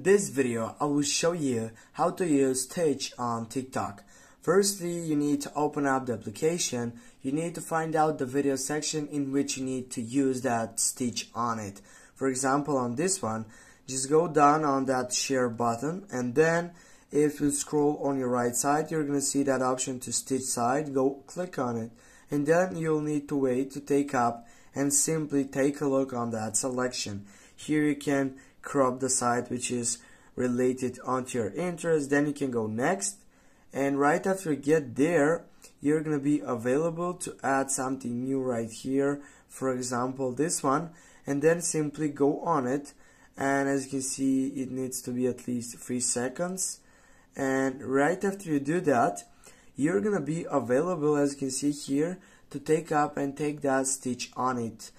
In this video, I will show you how to use Stitch on TikTok. Firstly, you need to open up the application. You need to find out the video section in which you need to use that Stitch on it. For example, on this one, just go down on that share button and then if you scroll on your right side, you're going to see that option to Stitch side. Go click on it and then you'll need to wait to take up and simply take a look on that selection. Here you can crop the site which is related onto your interest. Then you can go next. And right after you get there, you're to be available to add something new right here. For example, this one. And then simply go on it. And as you can see, it needs to be at least 3 seconds. And right after you do that, you're to be available, as you can see here, to take up and take that stitch on it.